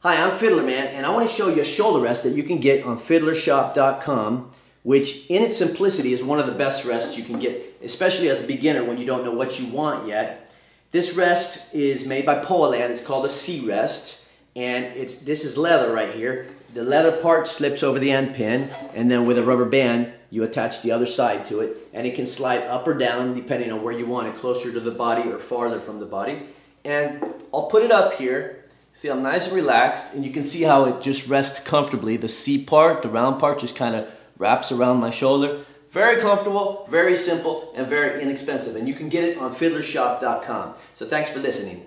Hi, I'm Fiddlerman, and I want to show you a shoulder rest that you can get on fiddlershop.com, which in its simplicity is one of the best rests you can get, especially as a beginner when you don't know what you want yet. This rest is made by Poehland. It's called a C-rest, and it's this is leather right here. The leather part slips over the end pin, and then with a rubber band, you attach the other side to it, and it can slide up or down depending on where you want it, closer to the body or farther from the body. And I'll put it up here See, I'm nice and relaxed, and you can see how it just rests comfortably. The C part, the round part, just kind of wraps around my shoulder. Very comfortable, very simple, and very inexpensive. And you can get it on fiddlershop.com. So thanks for listening.